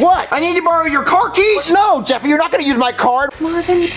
What? I need to borrow your car keys. No, Jeffy, you're not gonna use my card. Marvin,